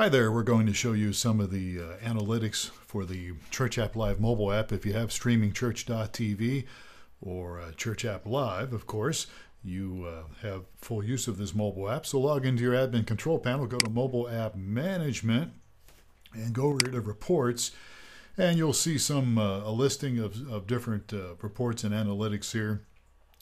Hi there, we're going to show you some of the uh, analytics for the Church App Live mobile app. If you have streamingchurch.tv or uh, Church App Live, of course, you uh, have full use of this mobile app. So log into your admin control panel, go to mobile app management, and go over to reports. And you'll see some uh, a listing of, of different uh, reports and analytics here.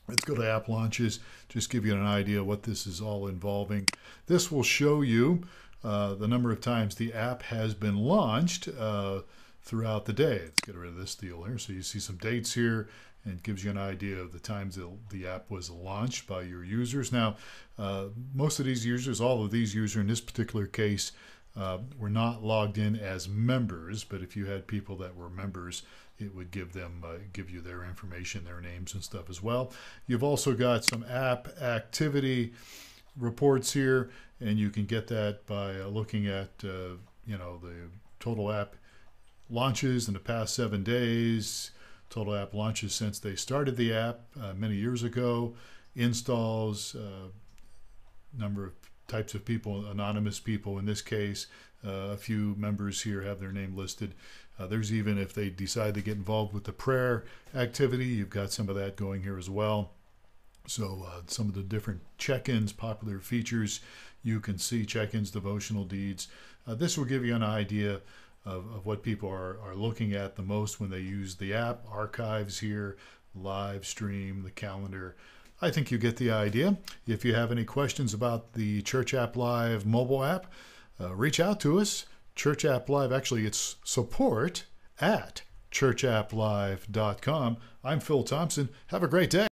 Let's go to app launches, just give you an idea what this is all involving. This will show you uh, the number of times the app has been launched uh, throughout the day. Let's get rid of this deal here. So you see some dates here and it gives you an idea of the times that the app was launched by your users. Now, uh, most of these users, all of these users in this particular case, uh, were not logged in as members, but if you had people that were members, it would give them uh, give you their information, their names and stuff as well. You've also got some app activity reports here, and you can get that by uh, looking at uh, you know the total app launches in the past seven days, total app launches since they started the app uh, many years ago, installs, number of types of people, anonymous people in this case. Uh, a few members here have their name listed. Uh, there's even if they decide to get involved with the prayer activity, you've got some of that going here as well. So uh, some of the different check-ins, popular features, you can see check-ins, devotional deeds. Uh, this will give you an idea of, of what people are, are looking at the most when they use the app, archives here, live stream, the calendar. I think you get the idea. If you have any questions about the Church App Live mobile app, uh, reach out to us. Church App Live, actually, it's support at churchapplive.com. I'm Phil Thompson. Have a great day.